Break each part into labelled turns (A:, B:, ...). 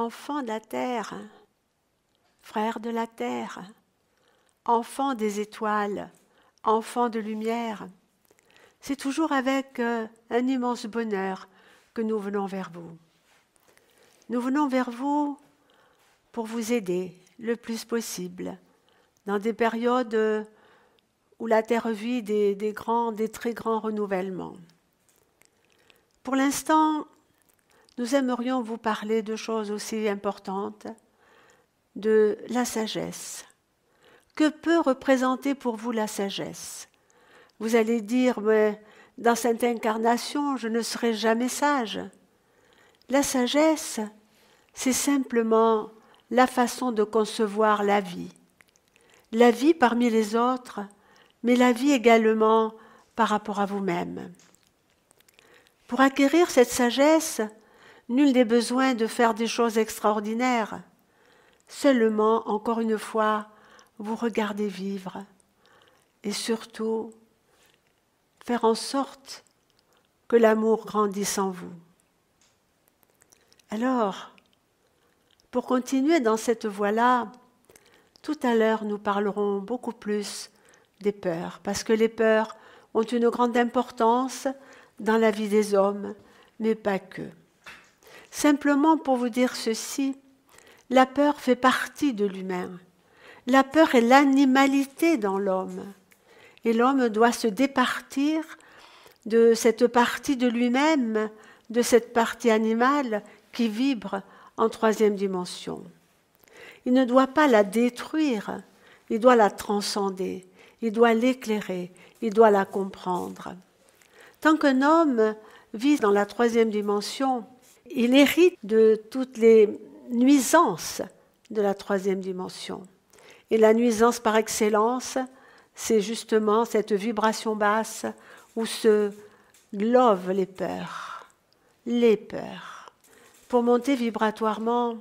A: enfants de la terre, frères de la terre, enfants des étoiles, enfants de lumière. C'est toujours avec euh, un immense bonheur que nous venons vers vous. Nous venons vers vous pour vous aider le plus possible dans des périodes euh, où la Terre vit des, grands, des très grands renouvellements. Pour l'instant, nous aimerions vous parler de choses aussi importantes, de la sagesse. Que peut représenter pour vous la sagesse? Vous allez dire, mais dans cette incarnation, je ne serai jamais sage. La sagesse, c'est simplement la façon de concevoir la vie. La vie parmi les autres, mais la vie également par rapport à vous-même. Pour acquérir cette sagesse, nul n'est besoin de faire des choses extraordinaires. Seulement, encore une fois, vous regardez vivre et surtout faire en sorte que l'amour grandisse en vous. Alors, pour continuer dans cette voie-là, tout à l'heure nous parlerons beaucoup plus des peurs, parce que les peurs ont une grande importance dans la vie des hommes, mais pas que. Simplement pour vous dire ceci, la peur fait partie de l'humain. La peur est l'animalité dans l'homme. Et l'homme doit se départir de cette partie de lui-même, de cette partie animale qui vibre en troisième dimension. Il ne doit pas la détruire, il doit la transcender, il doit l'éclairer, il doit la comprendre. Tant qu'un homme vit dans la troisième dimension, il hérite de toutes les nuisance de la troisième dimension. Et la nuisance par excellence, c'est justement cette vibration basse où se lovent les peurs, les peurs. Pour monter vibratoirement,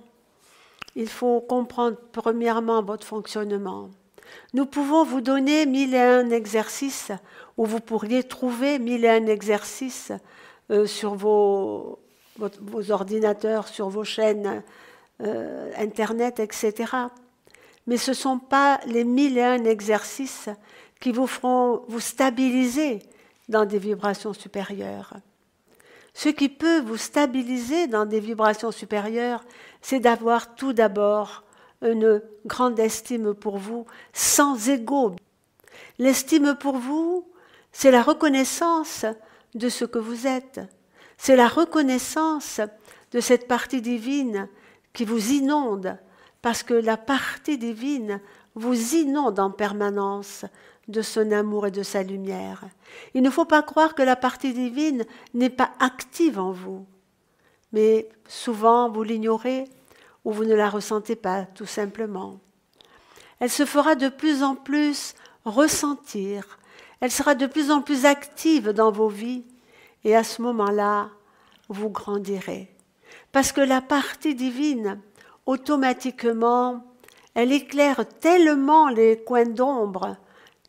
A: il faut comprendre premièrement votre fonctionnement. Nous pouvons vous donner mille et un exercices, où vous pourriez trouver mille et un exercices euh, sur vos, vos ordinateurs, sur vos chaînes euh, Internet, etc. Mais ce ne sont pas les mille et un exercices qui vous feront vous stabiliser dans des vibrations supérieures. Ce qui peut vous stabiliser dans des vibrations supérieures, c'est d'avoir tout d'abord une grande estime pour vous, sans ego. L'estime pour vous, c'est la reconnaissance de ce que vous êtes. C'est la reconnaissance de cette partie divine qui vous inonde, parce que la partie divine vous inonde en permanence de son amour et de sa lumière. Il ne faut pas croire que la partie divine n'est pas active en vous, mais souvent vous l'ignorez ou vous ne la ressentez pas tout simplement. Elle se fera de plus en plus ressentir, elle sera de plus en plus active dans vos vies, et à ce moment-là, vous grandirez. Parce que la partie divine, automatiquement, elle éclaire tellement les coins d'ombre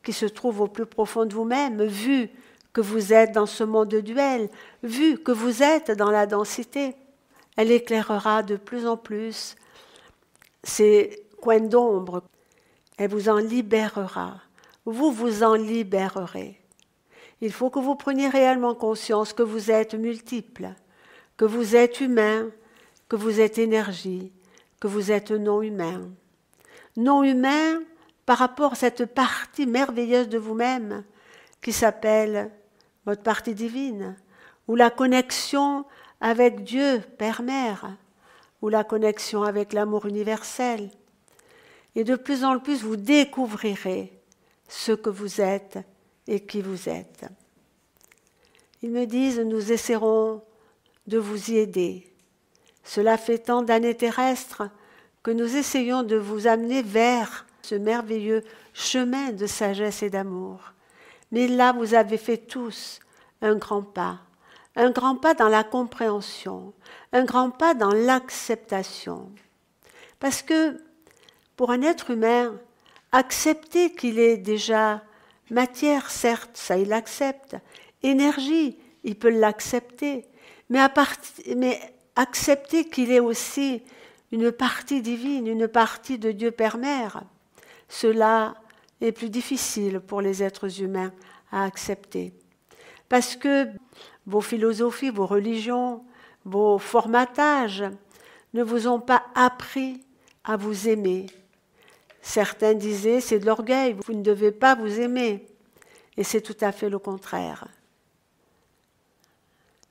A: qui se trouvent au plus profond de vous-même, vu que vous êtes dans ce monde de duel, vu que vous êtes dans la densité. Elle éclairera de plus en plus ces coins d'ombre. Elle vous en libérera. Vous vous en libérerez. Il faut que vous preniez réellement conscience que vous êtes multiples que vous êtes humain, que vous êtes énergie, que vous êtes non humain. Non humain par rapport à cette partie merveilleuse de vous-même qui s'appelle votre partie divine, ou la connexion avec Dieu, Père-Mère, ou la connexion avec l'amour universel. Et de plus en plus, vous découvrirez ce que vous êtes et qui vous êtes. Ils me disent, nous essaierons de vous y aider. Cela fait tant d'années terrestres que nous essayons de vous amener vers ce merveilleux chemin de sagesse et d'amour. Mais là, vous avez fait tous un grand pas, un grand pas dans la compréhension, un grand pas dans l'acceptation. Parce que pour un être humain, accepter qu'il est déjà matière, certes, ça il l'accepte, énergie, il peut l'accepter, mais, mais accepter qu'il est aussi une partie divine, une partie de Dieu Père Mère. Cela est plus difficile pour les êtres humains à accepter. Parce que vos philosophies, vos religions, vos formatages ne vous ont pas appris à vous aimer. Certains disaient, c'est de l'orgueil, vous ne devez pas vous aimer. Et c'est tout à fait le contraire.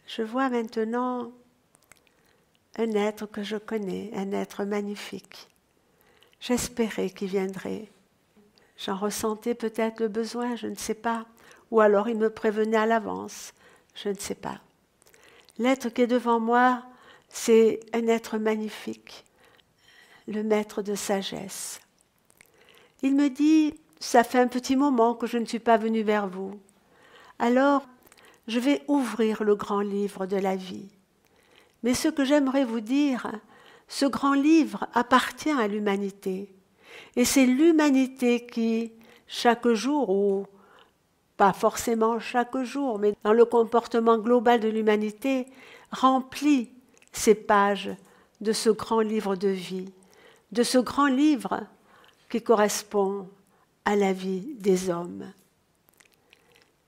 A: Je vois maintenant un être que je connais, un être magnifique. J'espérais qu'il viendrait. J'en ressentais peut-être le besoin, je ne sais pas. Ou alors il me prévenait à l'avance, je ne sais pas. L'être qui est devant moi, c'est un être magnifique, le maître de sagesse. Il me dit, ça fait un petit moment que je ne suis pas venu vers vous. Alors, je vais ouvrir le grand livre de la vie. Mais ce que j'aimerais vous dire, ce grand livre appartient à l'humanité. Et c'est l'humanité qui, chaque jour, ou pas forcément chaque jour, mais dans le comportement global de l'humanité, remplit ces pages de ce grand livre de vie, de ce grand livre qui correspond à la vie des hommes.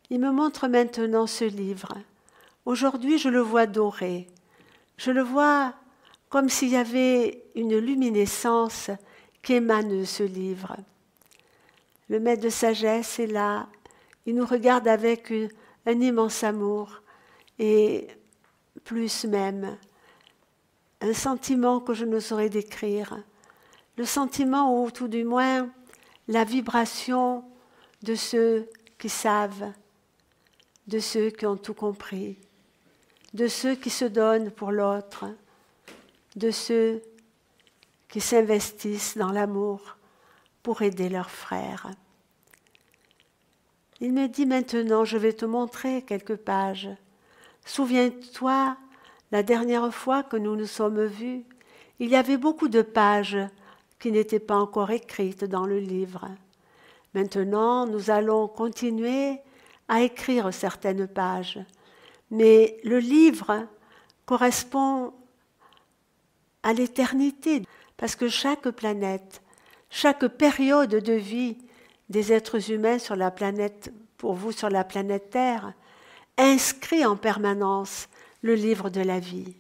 A: Il me montre maintenant ce livre. Aujourd'hui, je le vois doré. Je le vois comme s'il y avait une luminescence qui émane de ce livre. Le maître de sagesse est là. Il nous regarde avec un immense amour et plus même un sentiment que je ne saurais décrire. Le sentiment ou tout du moins la vibration de ceux qui savent, de ceux qui ont tout compris, de ceux qui se donnent pour l'autre, de ceux qui s'investissent dans l'amour pour aider leurs frères. Il me dit maintenant, je vais te montrer quelques pages. Souviens-toi, la dernière fois que nous nous sommes vus, il y avait beaucoup de pages qui n'étaient pas encore écrites dans le livre. Maintenant, nous allons continuer à écrire certaines pages, mais le livre correspond à l'éternité, parce que chaque planète, chaque période de vie des êtres humains sur la planète, pour vous sur la planète Terre, inscrit en permanence le livre de la vie.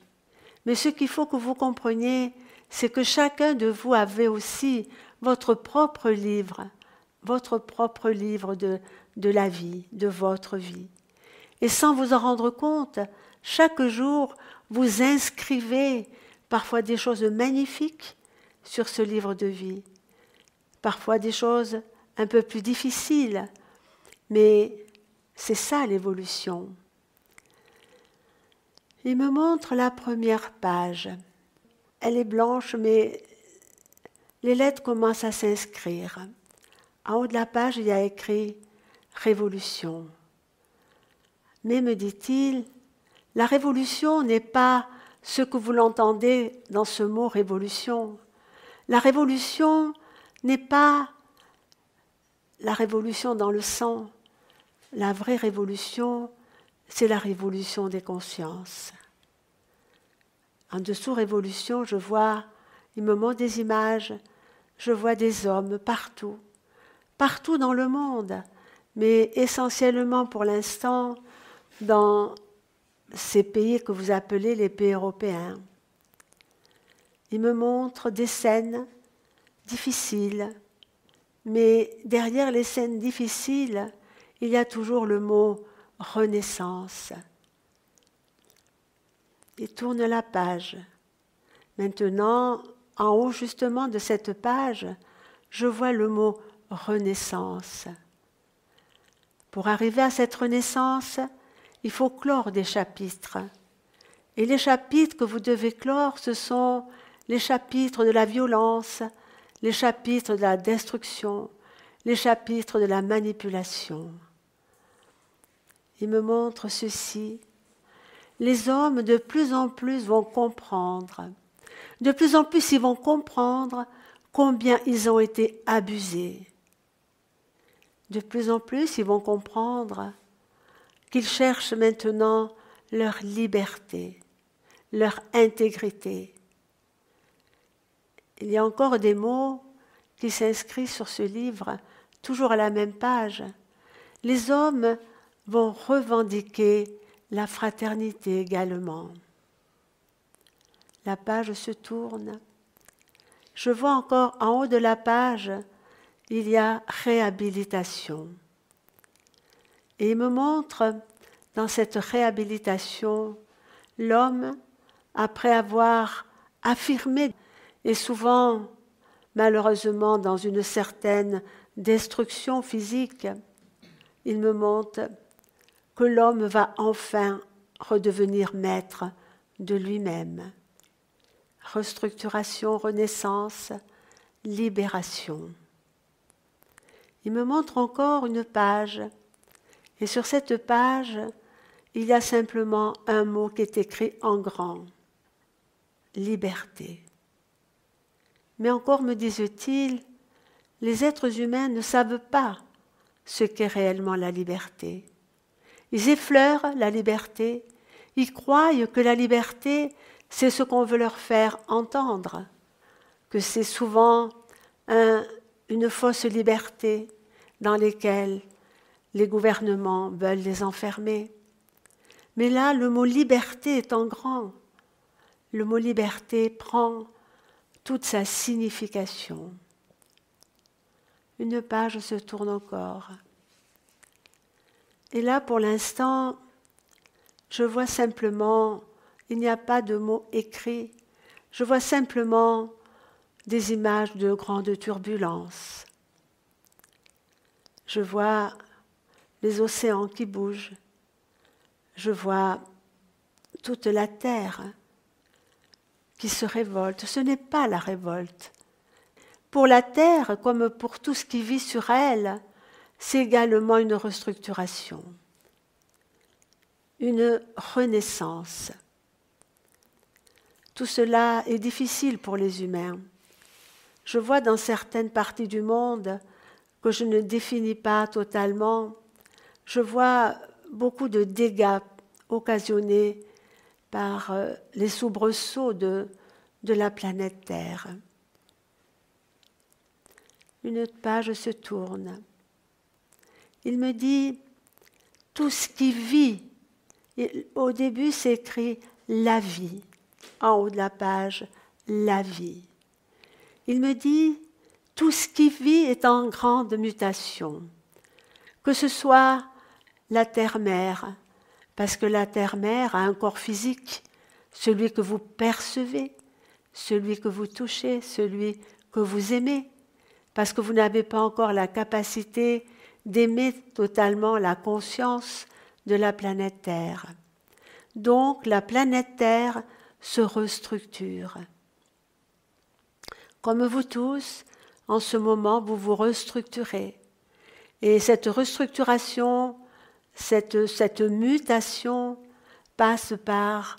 A: Mais ce qu'il faut que vous compreniez, c'est que chacun de vous avait aussi votre propre livre, votre propre livre de, de la vie, de votre vie. Et sans vous en rendre compte, chaque jour, vous inscrivez parfois des choses magnifiques sur ce livre de vie, parfois des choses un peu plus difficiles, mais c'est ça l'évolution. Il me montre la première page elle est blanche, mais les lettres commencent à s'inscrire. En haut de la page, il y a écrit Révolution. Mais, me dit-il, la révolution n'est pas ce que vous l'entendez dans ce mot révolution. La révolution n'est pas la révolution dans le sang. La vraie révolution, c'est la révolution des consciences. En dessous révolution, je vois, il me montre des images, je vois des hommes partout, partout dans le monde, mais essentiellement pour l'instant dans ces pays que vous appelez les pays européens. Il me montre des scènes difficiles, mais derrière les scènes difficiles, il y a toujours le mot renaissance. Il tourne la page. Maintenant, en haut justement de cette page, je vois le mot renaissance. Pour arriver à cette renaissance, il faut clore des chapitres. Et les chapitres que vous devez clore, ce sont les chapitres de la violence, les chapitres de la destruction, les chapitres de la manipulation. Il me montre ceci les hommes de plus en plus vont comprendre. De plus en plus, ils vont comprendre combien ils ont été abusés. De plus en plus, ils vont comprendre qu'ils cherchent maintenant leur liberté, leur intégrité. il y a encore des mots qui s'inscrivent sur ce livre, toujours à la même page. Les hommes vont revendiquer la fraternité également. La page se tourne. Je vois encore en haut de la page, il y a réhabilitation. Et il me montre dans cette réhabilitation l'homme, après avoir affirmé, et souvent malheureusement dans une certaine destruction physique, il me montre que l'homme va enfin redevenir maître de lui-même. Restructuration, renaissance, libération. Il me montre encore une page, et sur cette page, il y a simplement un mot qui est écrit en grand. Liberté. Mais encore me disent-ils, les êtres humains ne savent pas ce qu'est réellement la liberté. Ils effleurent la liberté, ils croient que la liberté, c'est ce qu'on veut leur faire entendre, que c'est souvent une fausse liberté dans laquelle les gouvernements veulent les enfermer. Mais là, le mot liberté est en grand. Le mot liberté prend toute sa signification. Une page se tourne encore. Et là, pour l'instant, je vois simplement, il n'y a pas de mots écrits, je vois simplement des images de grandes turbulences. Je vois les océans qui bougent, je vois toute la terre qui se révolte. Ce n'est pas la révolte. Pour la terre, comme pour tout ce qui vit sur elle, c'est également une restructuration, une renaissance. Tout cela est difficile pour les humains. Je vois dans certaines parties du monde que je ne définis pas totalement, je vois beaucoup de dégâts occasionnés par euh, les soubresauts de, de la planète Terre. Une page se tourne. Il me dit, tout ce qui vit, au début c'est la vie, en haut de la page, la vie. Il me dit, tout ce qui vit est en grande mutation, que ce soit la terre-mère, parce que la terre-mère a un corps physique, celui que vous percevez, celui que vous touchez, celui que vous aimez, parce que vous n'avez pas encore la capacité d'aimer totalement la conscience de la planète Terre. Donc la planète Terre se restructure. Comme vous tous, en ce moment, vous vous restructurez. Et cette restructuration cette, mutation passe par,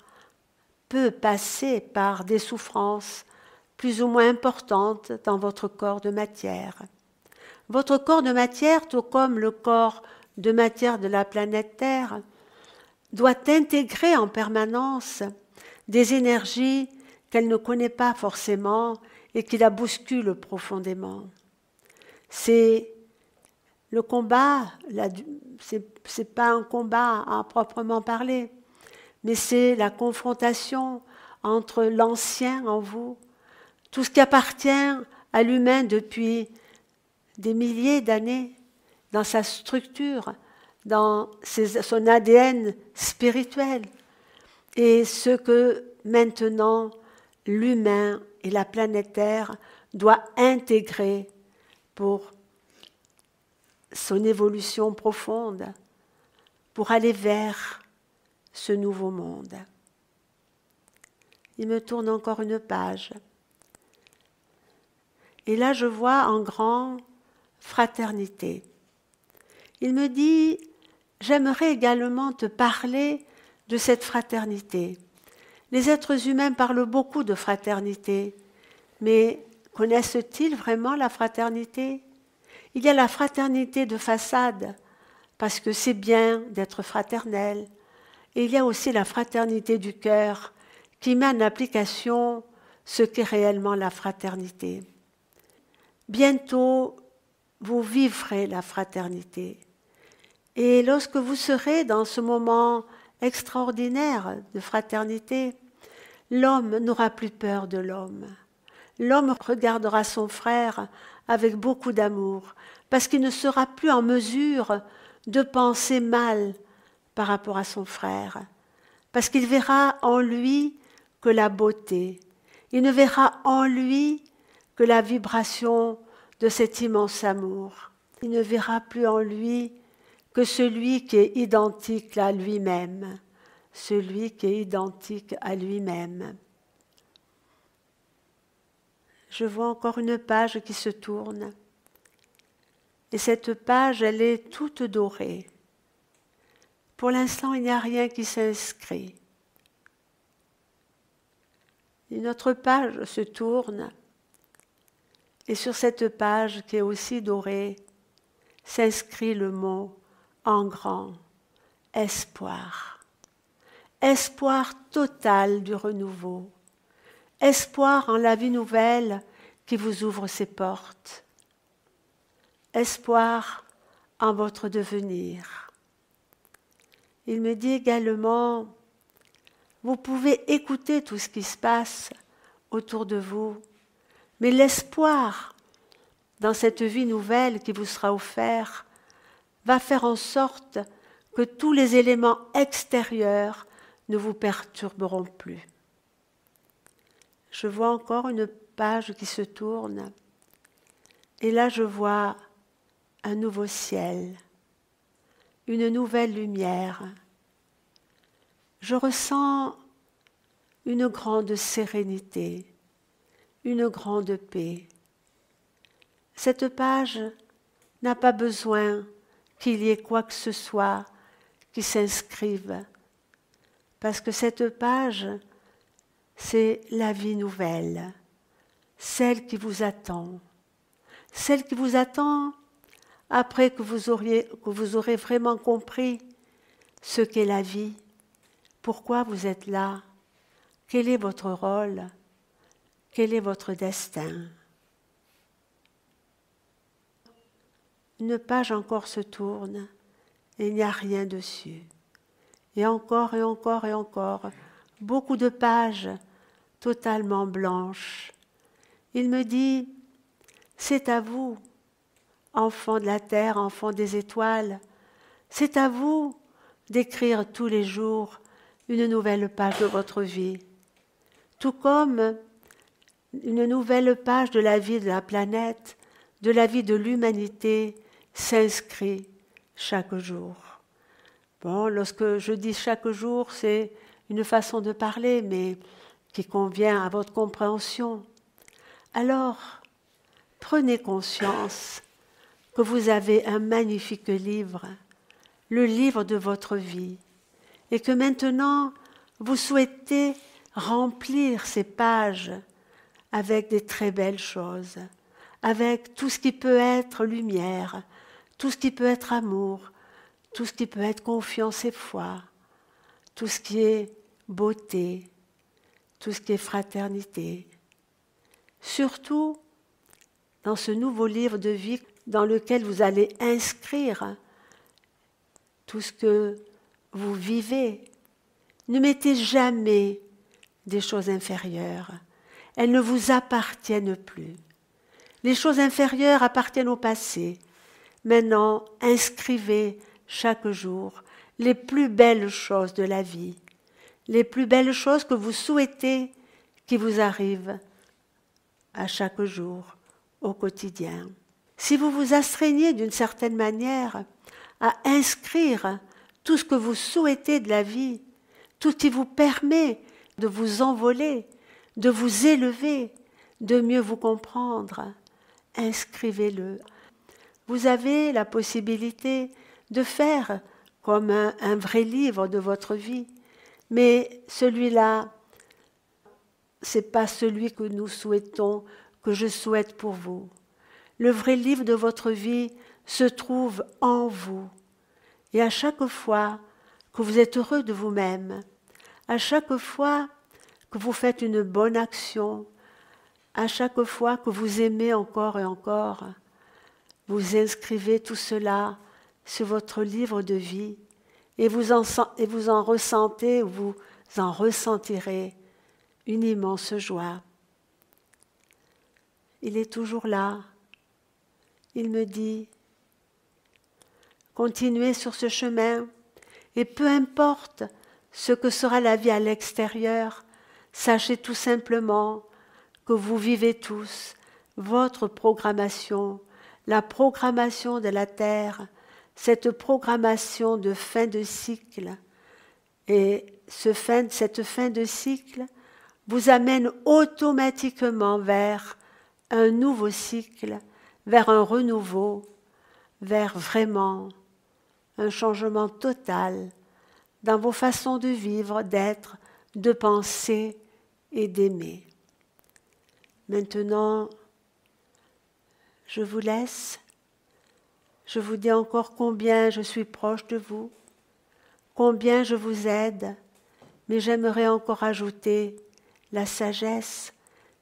A: peut passer par des souffrances plus ou moins importantes dans votre corps de matière. Votre corps de matière, tout comme le corps de matière de la planète Terre, doit intégrer en permanence des énergies qu'elle ne connaît pas forcément et qui la bousculent profondément. C'est le combat, ce n'est pas un combat à proprement parler, mais c'est la confrontation entre l'ancien en vous, tout ce qui appartient à l'humain depuis des milliers d'années, dans sa structure, dans son ADN spirituel, et ce que maintenant l'humain et la planète Terre doivent intégrer pour son évolution profonde pour aller vers ce nouveau monde. Il me tourne encore une page. Et là, je vois en grand fraternité. Il me dit, j'aimerais également te parler de cette fraternité. Les êtres humains parlent beaucoup de fraternité, mais connaissent-ils vraiment la fraternité? Il y a la fraternité de façade, parce que c'est bien d'être fraternel. Et il y a aussi la fraternité du cœur, qui met en application ce qu'est réellement la fraternité. Bientôt, vous vivrez la fraternité. Et lorsque vous serez dans ce moment extraordinaire de fraternité, l'homme n'aura plus peur de l'homme. L'homme regardera son frère avec beaucoup d'amour, parce qu'il ne sera plus en mesure de penser mal par rapport à son frère, parce qu'il verra en lui que la beauté, il ne verra en lui que la vibration de cet immense amour. Il ne verra plus en lui que celui qui est identique à lui-même, celui qui est identique à lui-même. Je vois encore une page qui se tourne. Et cette page, elle est toute dorée. Pour l'instant, il n'y a rien qui s'inscrit. Une autre page se tourne. Et sur cette page qui est aussi dorée, s'inscrit le mot en grand espoir. Espoir total du renouveau. Espoir en la vie nouvelle qui vous ouvre ses portes espoir en votre devenir. Il me dit également, vous pouvez écouter tout ce qui se passe autour de vous, mais l'espoir dans cette vie nouvelle qui vous sera offerte va faire en sorte que tous les éléments extérieurs ne vous perturberont plus. Je vois encore une page qui se tourne, et là je vois un nouveau ciel, une nouvelle lumière. Je ressens une grande sérénité, une grande paix. Cette page n'a pas besoin qu'il y ait quoi que ce soit qui s'inscrive, parce que cette page, c'est la vie nouvelle, celle qui vous attend, celle qui vous attend après que vous, auriez, aurez vraiment compris ce qu'est la vie, pourquoi vous êtes là, quel est votre rôle, quel est votre destin? Une page encore se tourne et il n'y a rien dessus. Et encore et encore et encore, beaucoup de pages totalement blanches. Il me dit, c'est à vous enfants de la terre, enfants des étoiles, c'est à vous d'écrire tous les jours une nouvelle page de votre vie, tout comme une nouvelle page de la vie de la planète, de la vie de l'humanité s'inscrit chaque jour. Bon, lorsque je dis chaque jour, c'est une façon de parler, mais qui convient à votre compréhension. Alors, prenez conscience que vous avez un magnifique livre, le livre de votre vie, et que maintenant vous souhaitez remplir ces pages avec des très belles choses, avec tout ce qui peut être lumière, tout ce qui peut être amour, tout ce qui peut être confiance et foi, tout ce qui est beauté, tout ce qui est fraternité. Surtout dans ce nouveau livre de vie dans lequel vous allez inscrire tout ce que vous vivez. Ne mettez jamais des choses inférieures. Elles ne vous appartiennent plus. Les choses inférieures appartiennent au passé. Maintenant, inscrivez chaque jour les plus belles choses de la vie, les plus belles choses que vous souhaitez qui vous arrivent à chaque jour, au quotidien si vous vous astreignez d'une certaine manière à inscrire tout ce que vous souhaitez de la vie, tout ce qui vous permet de vous envoler, de vous élever, de mieux vous comprendre, inscrivez-le. Vous avez la possibilité de faire comme un, vrai livre de votre vie, mais celui-là, c'est pas celui que nous souhaitons, que je souhaite pour vous. Le vrai livre de votre vie se trouve en vous. Et à chaque fois que vous êtes heureux de vous-même, à chaque fois que vous faites une bonne action, à chaque fois que vous aimez encore et encore, vous inscrivez tout cela sur votre livre de vie et vous en, et vous en ressentez, vous en ressentirez une immense joie. Il est toujours là. Il me dit, continuez sur ce chemin et peu importe ce que sera la vie à l'extérieur, sachez tout simplement que vous vivez tous votre programmation, la programmation de la Terre, cette programmation de fin de cycle. Et ce fin, cette fin de cycle vous amène automatiquement vers un nouveau cycle, vers un renouveau, vers vraiment un changement total dans vos façons de vivre, d'être, de penser et d'aimer. Maintenant, je vous laisse. Je vous dis encore combien je suis proche de vous, combien je vous aide, mais j'aimerais encore ajouter la sagesse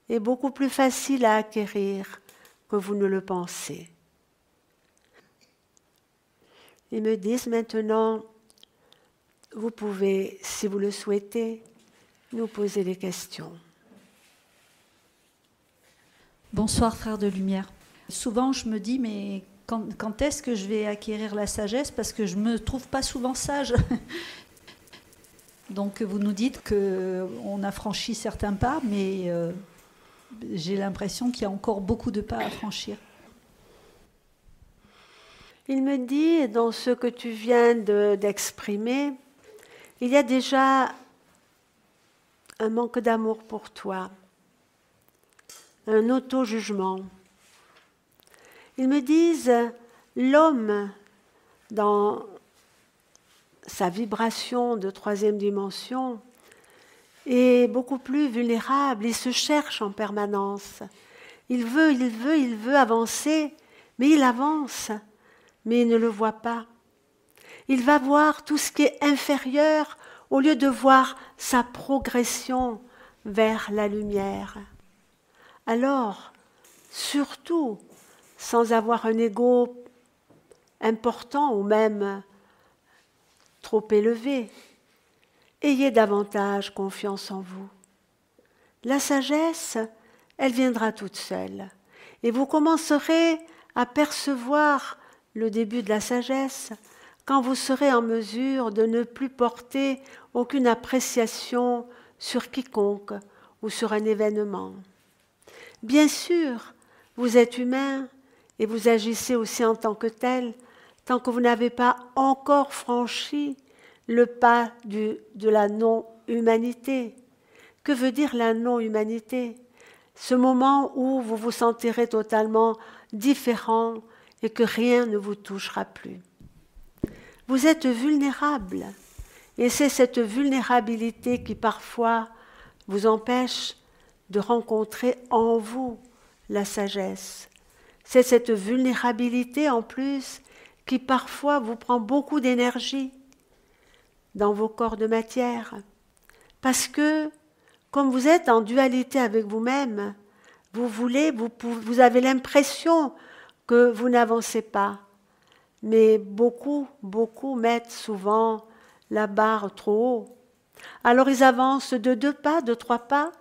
A: est beaucoup plus facile à acquérir que vous ne le pensez. Ils me disent maintenant, vous pouvez, si vous le souhaitez, nous poser des questions.
B: Bonsoir frère de lumière. Souvent je me dis, mais quand, est-ce que je vais acquérir la sagesse? Parce que je ne me trouve pas souvent sage. Donc vous nous dites qu'on a franchi certains pas, mais euh, j'ai l'impression qu'il y a encore beaucoup de pas à franchir.
A: Il me dit, dans ce que tu viens d'exprimer, il y a déjà un manque d'amour pour toi, un auto-jugement. Ils me disent, l'homme, dans sa vibration de troisième dimension, est beaucoup plus vulnérable, il se cherche en permanence. Il veut, il veut, il veut avancer, mais il avance, mais il ne le voit pas. Il va voir tout ce qui est inférieur au lieu de voir sa progression vers la lumière. Alors, surtout, sans avoir un ego important ou même trop élevé, ayez davantage confiance en vous. La sagesse, elle viendra toute seule, et vous commencerez à percevoir le début de la sagesse quand vous serez en mesure de ne plus porter aucune appréciation sur quiconque ou sur un événement. Bien sûr, vous êtes humain et vous agissez aussi en tant que tel, tant que vous n'avez pas encore franchi le pas de la non-humanité. Que veut dire la non-humanité? Ce moment où vous vous sentirez totalement différent et que rien ne vous touchera plus. Vous êtes vulnérable et c'est cette vulnérabilité qui parfois vous empêche de rencontrer en vous la sagesse. C'est cette vulnérabilité en plus qui parfois vous prend beaucoup d'énergie dans vos corps de matière. Parce que, comme vous êtes en dualité avec vous-même, vous voulez, vous, vous avez l'impression que vous n'avancez pas. Mais beaucoup, beaucoup mettent souvent la barre trop haut. Alors ils avancent de deux pas, de trois pas,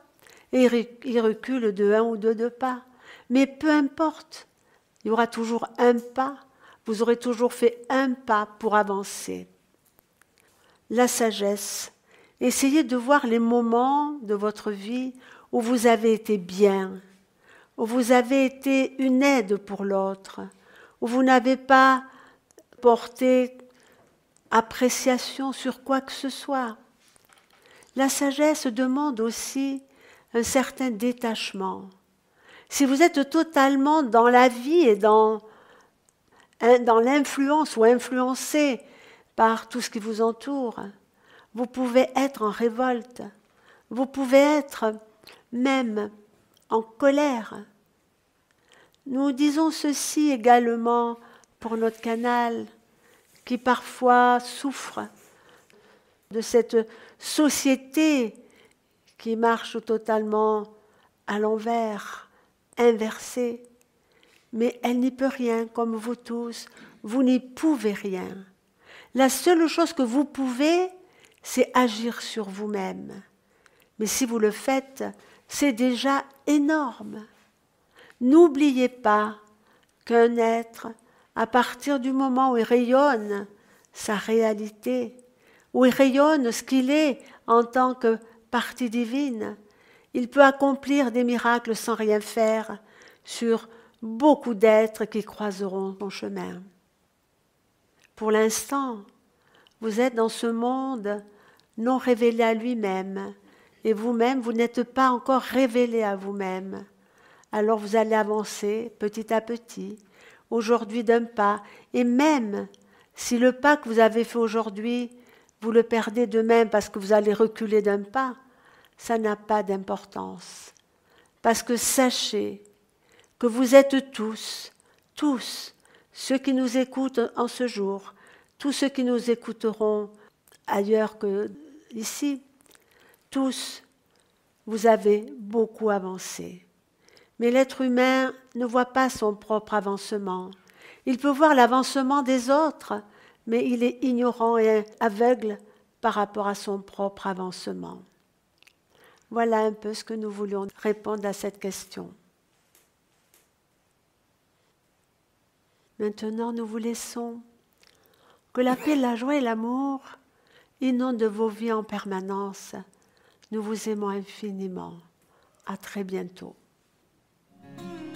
A: et ils reculent de un ou de deux pas. Mais peu importe, il y aura toujours un pas, vous aurez toujours fait un pas pour avancer. La sagesse, essayez de voir les moments de votre vie où vous avez été bien, où vous avez été une aide pour l'autre, où vous n'avez pas porté appréciation sur quoi que ce soit. La sagesse demande aussi un certain détachement. Si vous êtes totalement dans la vie et dans, hein, dans l'influence ou influencé par tout ce qui vous entoure, vous pouvez être en révolte, vous pouvez être même en colère. Nous disons ceci également pour notre canal qui parfois souffre de cette société qui marche totalement à l'envers, inversée. Mais elle n'y peut rien, comme vous tous, vous n'y pouvez rien. La seule chose que vous pouvez, c'est agir sur vous-même. Mais si vous le faites, c'est déjà énorme. N'oubliez pas qu'un être, à partir du moment où il rayonne sa réalité, où il rayonne ce qu'il est en tant que partie divine, il peut accomplir des miracles sans rien faire sur beaucoup d'êtres qui croiseront son chemin. Pour l'instant, vous êtes dans ce monde non révélé à lui-même, et vous-même, vous, n'êtes pas encore révélé à vous-même. Alors vous allez avancer petit à petit, aujourd'hui d'un pas, et même si le pas que vous avez fait aujourd'hui, vous le perdez demain parce que vous allez reculer d'un pas, ça n'a pas d'importance. Parce que sachez que vous êtes tous, tous, ceux qui nous écoutent en ce jour, tous ceux qui nous écouteront ailleurs que ici, tous, vous avez beaucoup avancé. Mais l'être humain ne voit pas son propre avancement. Il peut voir l'avancement des autres, mais il est ignorant et aveugle par rapport à son propre avancement. Voilà un peu ce que nous voulions répondre à cette question. Maintenant, nous vous laissons. Que la paix, la joie et l'amour inondent vos vies en permanence. Nous vous aimons infiniment. À très bientôt. Mm-hmm.